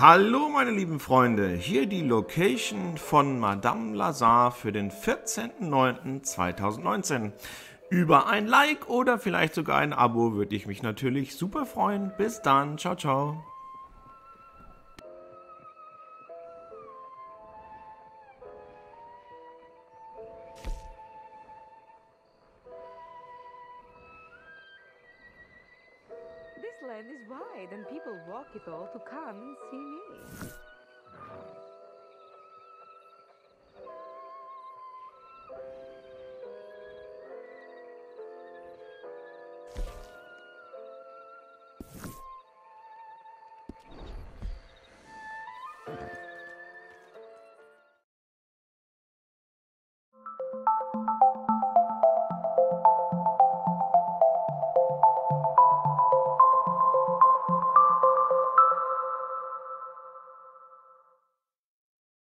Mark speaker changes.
Speaker 1: Hallo meine lieben Freunde, hier die Location von Madame Lazar für den 14.09.2019. Über ein Like oder vielleicht sogar ein Abo würde ich mich natürlich super freuen. Bis dann, ciao ciao.
Speaker 2: This land is wide and people walk it all to come and see me.